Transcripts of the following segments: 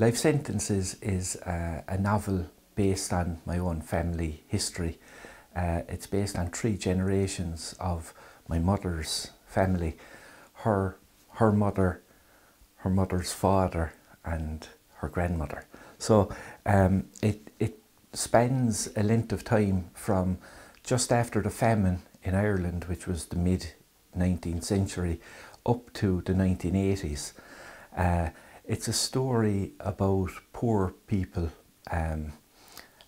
Life Sentences is uh, a novel based on my own family history. Uh, it's based on three generations of my mother's family. Her, her mother, her mother's father and her grandmother. So um, it, it spans a length of time from just after the famine in Ireland, which was the mid 19th century, up to the 1980s. Uh, it's a story about poor people um,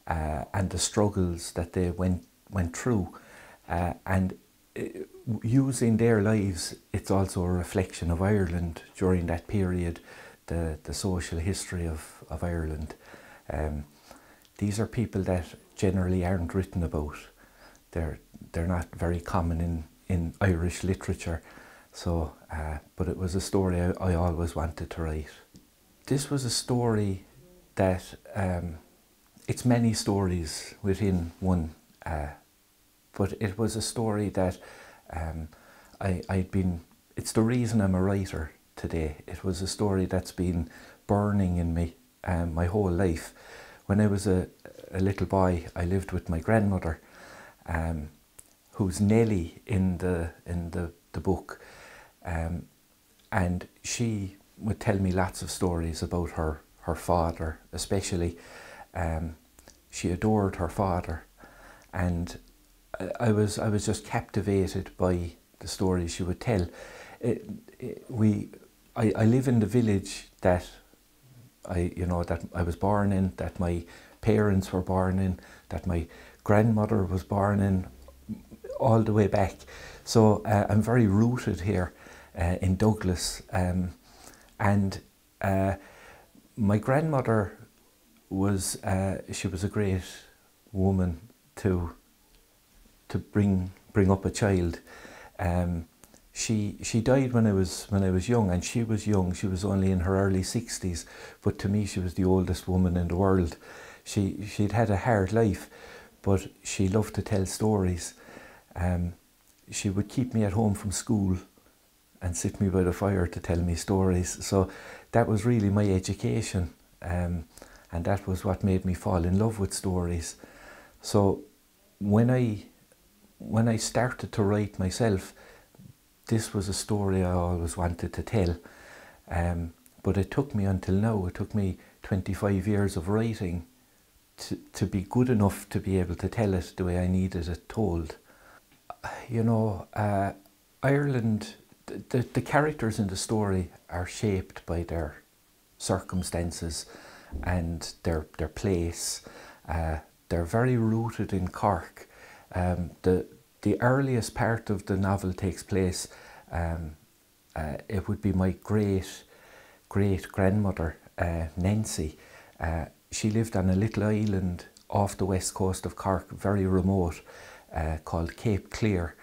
uh, and the struggles that they went went through, uh, and uh, using their lives, it's also a reflection of Ireland during that period, the the social history of of Ireland. Um, these are people that generally aren't written about. They're they're not very common in in Irish literature. So, uh, but it was a story I, I always wanted to write this was a story that um, it's many stories within one, uh, but it was a story that um, I, I'd been. It's the reason I'm a writer today. It was a story that's been burning in me um, my whole life. When I was a, a little boy, I lived with my grandmother, um, who's Nellie in the in the the book, um, and she would tell me lots of stories about her, her father, especially. Um, she adored her father, and I was I was just captivated by the stories she would tell. It, it, we, I, I live in the village that I you know that I was born in, that my parents were born in, that my grandmother was born in, all the way back. So uh, I'm very rooted here uh, in Douglas. Um, and uh, my grandmother was, uh, she was a great woman to, to bring, bring up a child. Um, she, she died when I, was, when I was young, and she was young. She was only in her early 60s, but to me, she was the oldest woman in the world. She, she'd had a hard life, but she loved to tell stories. Um, she would keep me at home from school and sit me by the fire to tell me stories. So that was really my education, um, and that was what made me fall in love with stories. So when I when I started to write myself, this was a story I always wanted to tell. Um, but it took me until now, it took me 25 years of writing to, to be good enough to be able to tell it the way I needed it told. You know, uh, Ireland the, the characters in the story are shaped by their circumstances and their, their place. Uh, they're very rooted in Cork. Um, the, the earliest part of the novel takes place, um, uh, it would be my great great grandmother, uh, Nancy. Uh, she lived on a little island off the west coast of Cork, very remote, uh, called Cape Clear.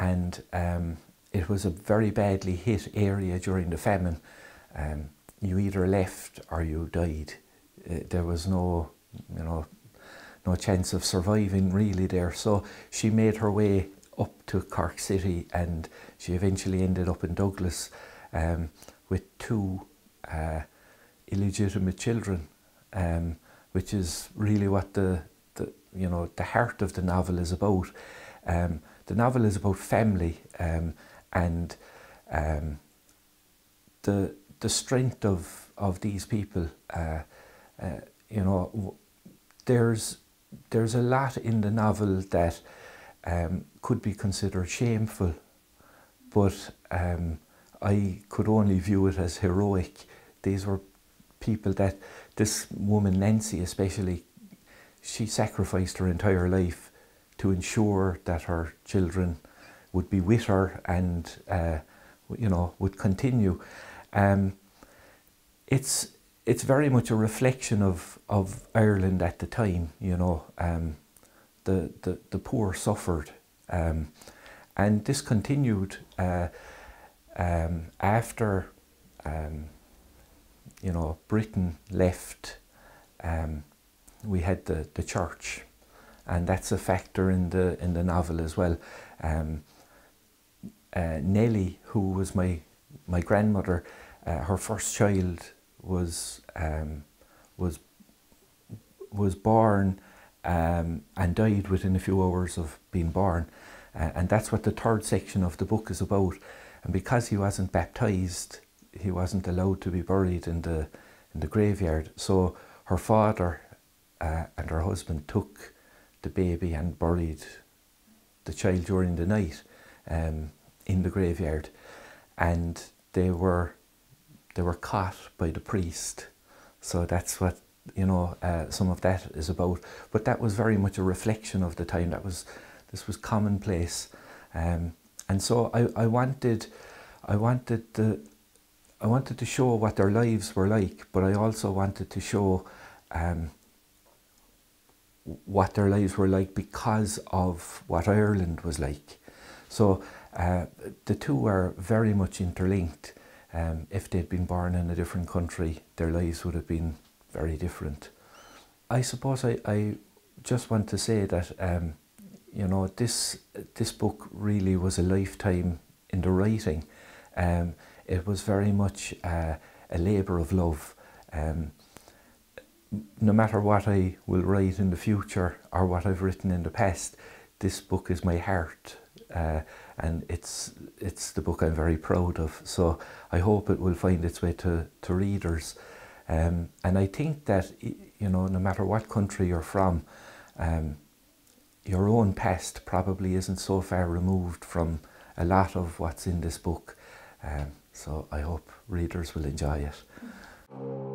And um, it was a very badly hit area during the famine. Um, you either left or you died. Uh, there was no, you know, no chance of surviving really there. So she made her way up to Cork City and she eventually ended up in Douglas um, with two uh, illegitimate children, um, which is really what the, the, you know, the heart of the novel is about. Um, the novel is about family um, and um, the the strength of of these people. Uh, uh, you know, there's there's a lot in the novel that um, could be considered shameful, but um, I could only view it as heroic. These were people that this woman Nancy especially, she sacrificed her entire life to ensure that her children would be with her and uh, you know would continue. Um, it's it's very much a reflection of, of Ireland at the time. You know, um, the, the the poor suffered, um, and this continued uh, um, after um, you know Britain left. Um, we had the the church, and that's a factor in the in the novel as well. Um, uh, Nellie, who was my, my grandmother, uh, her first child was um, was was born um, and died within a few hours of being born, uh, and that's what the third section of the book is about. And because he wasn't baptized, he wasn't allowed to be buried in the in the graveyard. So her father uh, and her husband took the baby and buried the child during the night um, in the graveyard, and they were they were caught by the priest. So that's what you know uh, some of that is about. But that was very much a reflection of the time. That was this was commonplace, um, and so I, I wanted I wanted the I wanted to show what their lives were like, but I also wanted to show um, what their lives were like because of what Ireland was like. So uh, the two are very much interlinked. Um, if they'd been born in a different country, their lives would have been very different. I suppose I, I just want to say that um, you know this this book really was a lifetime in the writing. Um, it was very much uh, a labour of love. Um, no matter what I will write in the future or what I've written in the past, this book is my heart. Uh, and it's it's the book I'm very proud of. So I hope it will find its way to, to readers. Um, and I think that, you know, no matter what country you're from, um, your own past probably isn't so far removed from a lot of what's in this book. Um, so I hope readers will enjoy it.